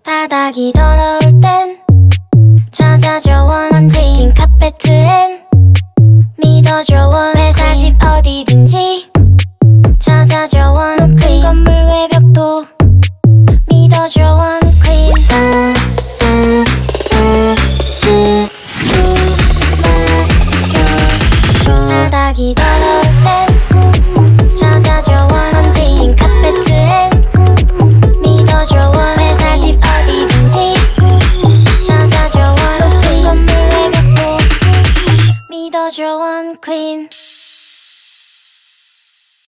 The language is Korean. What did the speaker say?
바닥이 더러울 땐 찾아줘 원한지 긴 카페트엔 믿어줘 원 회사 집 어디든지 찾아줘 원큰 건물 외벽도 믿어줘 원퀸 바닥이 더러울 땐 you're unclean.